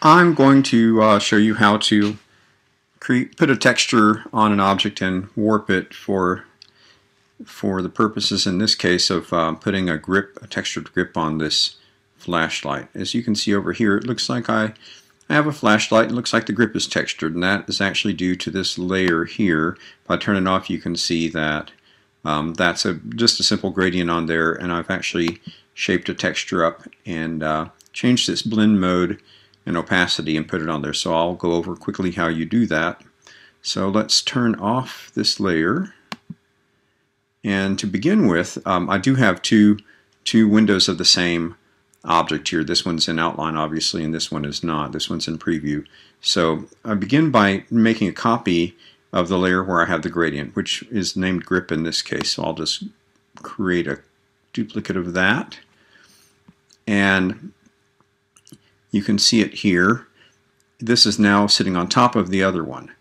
I'm going to uh, show you how to create, put a texture on an object and warp it for for the purposes in this case of uh, putting a grip, a textured grip on this flashlight. As you can see over here, it looks like I, I have a flashlight. It looks like the grip is textured, and that is actually due to this layer here. If I turn it off, you can see that um, that's a just a simple gradient on there, and I've actually shaped a texture up and uh, changed this blend mode and opacity and put it on there. So I'll go over quickly how you do that. So let's turn off this layer. And to begin with, um, I do have two, two windows of the same object here. This one's in outline, obviously, and this one is not. This one's in preview. So I begin by making a copy of the layer where I have the gradient, which is named grip in this case. So I'll just create a duplicate of that. And you can see it here. This is now sitting on top of the other one.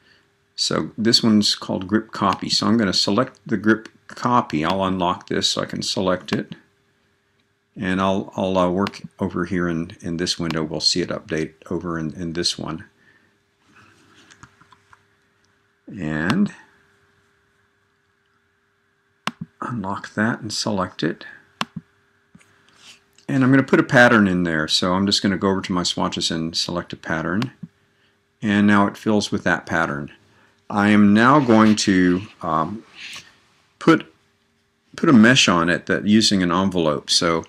So this one's called grip copy. So I'm going to select the grip copy. I'll unlock this so I can select it. And I'll, I'll uh, work over here in, in this window. We'll see it update over in, in this one. And unlock that and select it. And I'm going to put a pattern in there. So I'm just going to go over to my swatches and select a pattern. And now it fills with that pattern. I am now going to um, put put a mesh on it that using an envelope. So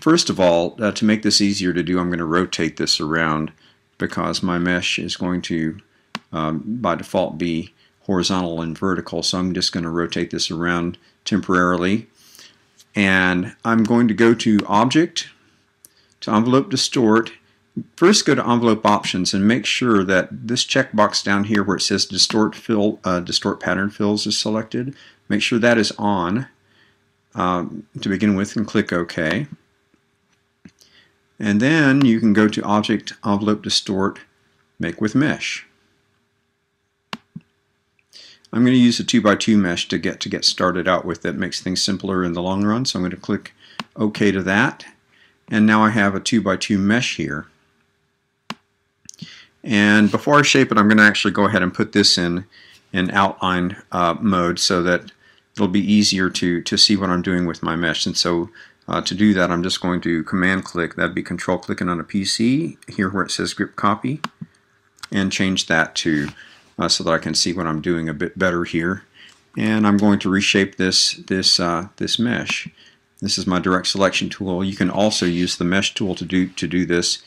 first of all, uh, to make this easier to do, I'm going to rotate this around because my mesh is going to um, by default be horizontal and vertical. So I'm just going to rotate this around temporarily and I'm going to go to Object, to Envelope Distort. First go to Envelope Options and make sure that this checkbox down here where it says Distort, fill, uh, distort Pattern Fills is selected. Make sure that is on um, to begin with and click OK. And then you can go to Object, Envelope Distort, Make with Mesh. I'm going to use a 2x2 mesh to get to get started out with that makes things simpler in the long run. So I'm going to click OK to that. And now I have a 2x2 mesh here. And before I shape it, I'm going to actually go ahead and put this in in outline uh, mode so that it'll be easier to, to see what I'm doing with my mesh. And so uh, to do that, I'm just going to command click, that'd be control clicking on a PC, here where it says grip copy, and change that to uh, so that I can see what I'm doing a bit better here. And I'm going to reshape this, this, uh, this mesh. This is my direct selection tool. You can also use the mesh tool to do, to do this.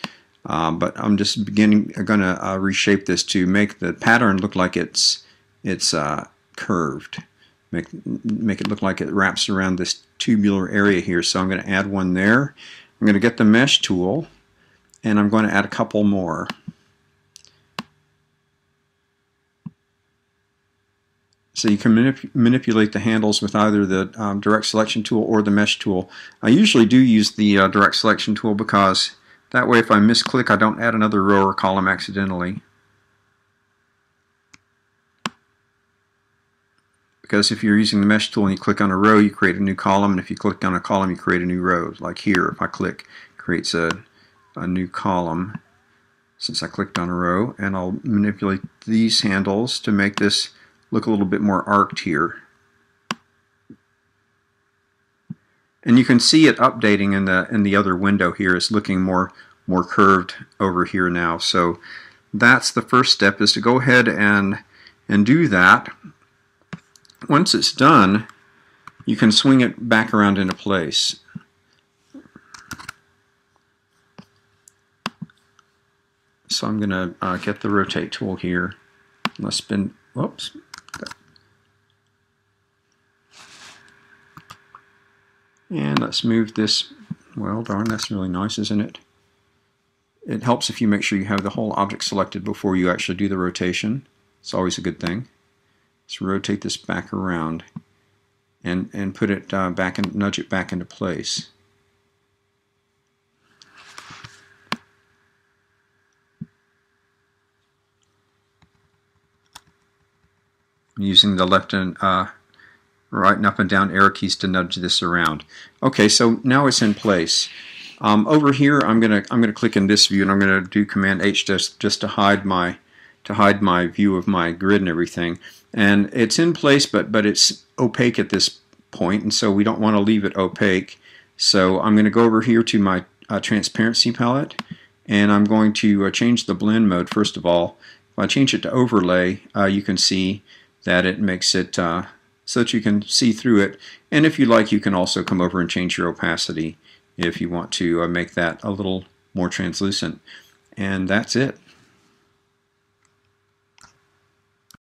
Uh, but I'm just beginning going to uh, reshape this to make the pattern look like it's it's uh, curved. Make make it look like it wraps around this tubular area here. So I'm going to add one there. I'm going to get the mesh tool, and I'm going to add a couple more. So you can manip manipulate the handles with either the um, direct selection tool or the mesh tool. I usually do use the uh, direct selection tool because that way if I misclick I don't add another row or column accidentally. Because if you're using the mesh tool and you click on a row you create a new column and if you click on a column you create a new row. Like here if I click creates a, a new column since I clicked on a row and I'll manipulate these handles to make this look a little bit more arced here. And you can see it updating in the in the other window here. It's looking more more curved over here now. So that's the first step is to go ahead and and do that. Once it's done, you can swing it back around into place. So I'm going to uh, get the rotate tool here. Let's spin, whoops, And let's move this, well darn, that's really nice, isn't it? It helps if you make sure you have the whole object selected before you actually do the rotation. It's always a good thing. Let's rotate this back around and, and put it uh, back and nudge it back into place. using the left and uh, right and up and down arrow keys to nudge this around. Okay, so now it's in place. Um, over here, I'm gonna I'm gonna click in this view, and I'm gonna do Command H just just to hide my to hide my view of my grid and everything. And it's in place, but but it's opaque at this point, and so we don't want to leave it opaque. So I'm going to go over here to my uh, transparency palette, and I'm going to uh, change the blend mode first of all. If I change it to overlay, uh, you can see that it makes it uh, so that you can see through it. And if you like, you can also come over and change your opacity if you want to uh, make that a little more translucent. And that's it.